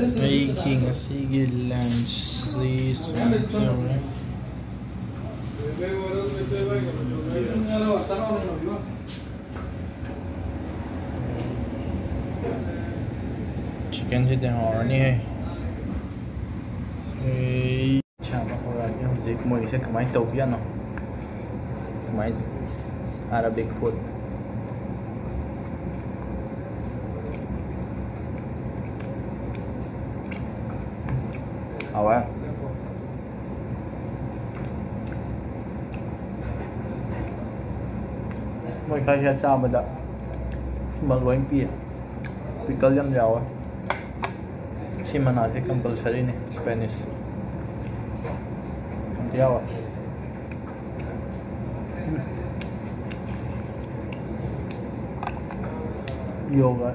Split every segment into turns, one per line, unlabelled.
Viking, Sigillands, isso, então... Chicken de horn Ei, Chama por ali, vamos dizer que Maurício é que mais tá ouvindo, não. Mais árabe que for.
Ah ouais.
Moi, quand j'ai ça, mais là, je me rends pire. Puis quand j'en si ma nage est comme Spanish. Quand j'en ai un. Yoga.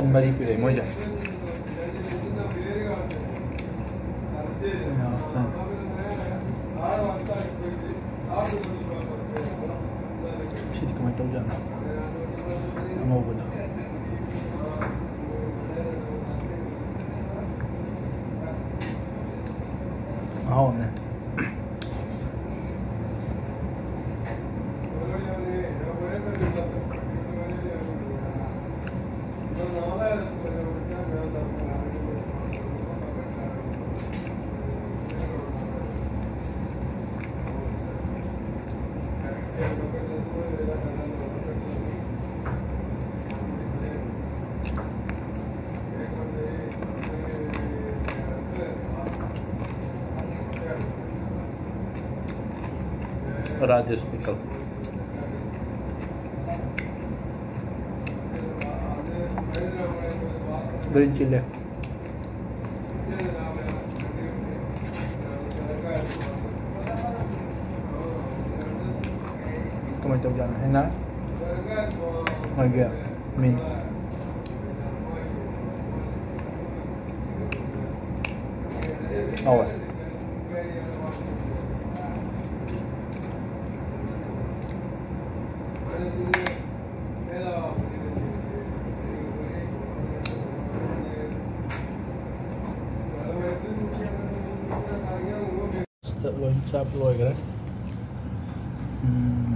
ấy ừ. Ừ. Kan mari pilih moja. Sini kemana tahu jangan. Mau benar.
Mau nih. Rajesh Pickle. Green
chili. Tomato dyan. Hina.
Magya. Mint. Okay. Step
loin chop lo cái đấy. Ừm.